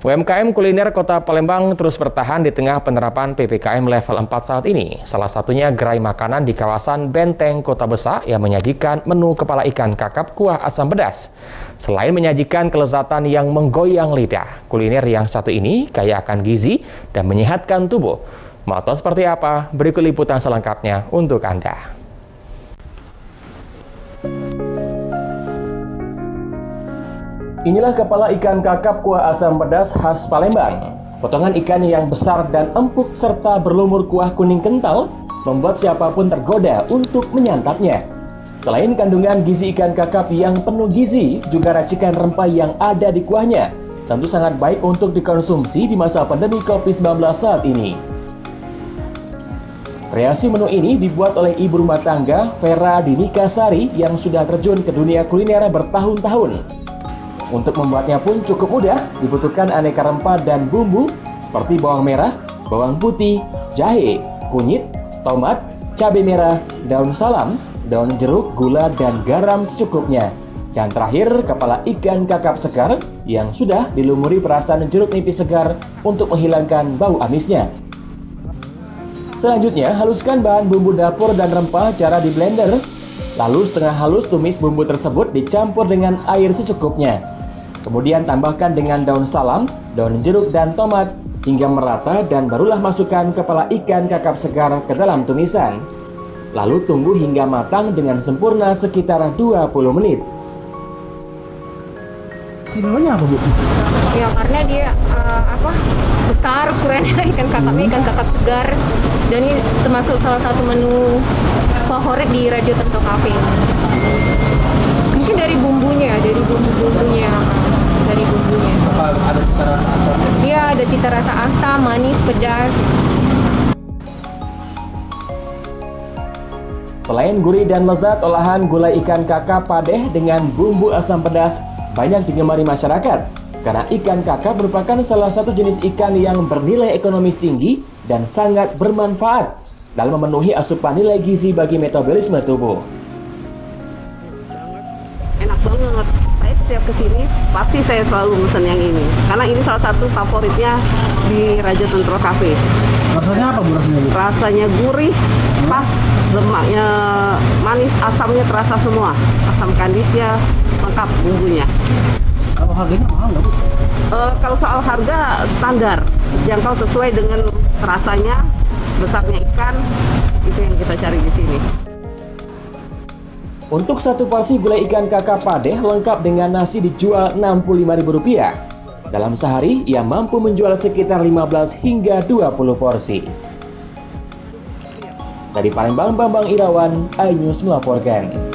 UMKM kuliner Kota Palembang terus bertahan di tengah penerapan PPKM level 4 saat ini. Salah satunya gerai makanan di kawasan Benteng Kota Besar yang menyajikan menu kepala ikan kakap kuah asam pedas. Selain menyajikan kelezatan yang menggoyang lidah, kuliner yang satu ini kaya akan gizi dan menyehatkan tubuh. Tahu seperti apa? Berikut liputan selengkapnya untuk Anda. Inilah kepala ikan kakap kuah asam pedas khas Palembang. Potongan ikan yang besar dan empuk serta berlumur kuah kuning kental membuat siapa pun tergoda untuk menyantapnya. Selain kandungan gizi ikan kakap yang penuh gizi, juga racikan rempah yang ada di kuahnya. Tentu sangat baik untuk dikonsumsi di masa pandemi COVID-19 saat ini. Kreasi menu ini dibuat oleh ibu rumah tangga Vera Dinika Sari yang sudah terjun ke dunia kuliner bertahun-tahun. Untuk membuatnya pun cukup mudah, dibutuhkan aneka rempah dan bumbu seperti bawang merah, bawang putih, jahe, kunyit, tomat, cabai merah, daun salam, daun jeruk, gula, dan garam secukupnya. Dan terakhir, kepala ikan kakap sekar yang sudah dilumuri perasan jeruk nipis segar untuk menghilangkan bau amisnya. Selanjutnya, haluskan bahan bumbu dapur dan rempah cara di blender. Lalu setengah halus tumis bumbu tersebut dicampur dengan air secukupnya. Kemudian tambahkan dengan daun salam, daun jeruk dan tomat hingga merata dan barulah masukkan kepala ikan kakap segar ke dalam tumisan. Lalu tunggu hingga matang dengan sempurna sekitar 20 menit. Istimewanya apa bu? Ya karena dia uh, apa besar ukurannya ikan kakapnya hmm. ikan kakap segar dan ini termasuk salah satu menu favorit di Radio Tento Cafe. Mungkin dari bumbunya, dari bumbu-bumbunya dari bumbunya. Apa ada cita rasa asam? Iya, ada cita rasa asam, manis, pedas. Selain gurih dan lezat, olahan gulai ikan kakap padeh dengan bumbu asam pedas banyak digemari masyarakat. Karena ikan kakap merupakan salah satu jenis ikan yang bernilai ekonomis tinggi dan sangat bermanfaat dalam memenuhi asupan nilai gizi bagi metabolisme tubuh. Enak banget setiap ke sini pasti saya selalu mesen yang ini karena ini salah satu favoritnya di Raja Tentro Cafe. Rasanya apa bu rasanya? Rasanya gurih, pas, lemaknya manis, asamnya terasa semua. Asam kandisnya lengkap bumbunya. Kalau harganya mahal nggak bu? Uh, kalau soal harga standar, jangkau sesuai dengan rasanya, besarnya ikan, itu yang kita cari di sini. Untuk satu porsi gulai ikan kakap padeh lengkap dengan nasi dijual Rp65.000. Dalam sehari, ia mampu menjual sekitar 15 hingga 20 porsi. Dari Palembang, Bambang Irawan, iNews melaporkan.